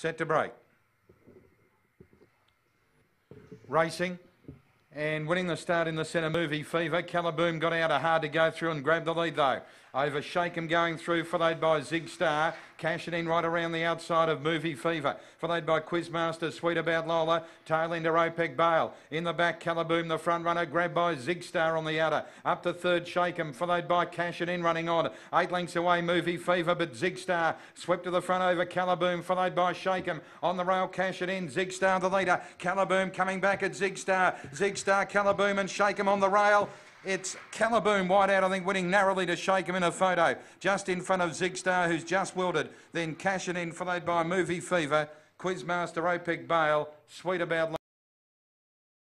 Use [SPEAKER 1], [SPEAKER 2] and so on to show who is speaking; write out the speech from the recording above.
[SPEAKER 1] Set to break. Racing. And winning the start in the centre, Movie Fever. Calaboom got out a hard to go through and grabbed the lead though. Over Shakem going through, followed by Zigstar. Cash It In right around the outside of Movie Fever. Followed by Quizmaster, Sweet About Lola. Tail into OPEC Bale. In the back, Calaboom, the front runner, grabbed by Zigstar on the outer. Up to third, Shakem, followed by Cash It In running on. Eight lengths away, Movie Fever, but Zigstar swept to the front over Calaboom, followed by Shakem. On the rail, Cash It In. Zigstar the leader. Calaboom coming back at Zigstar. Zigstar, Calaboom and Shakem on the rail. It's Calaboom wide out, I think, winning narrowly to Shakem in a photo. Just in front of Zigstar, who's just wilted. Then Cash It In, followed by Movie Fever, Quizmaster OPEC Bale, Sweet About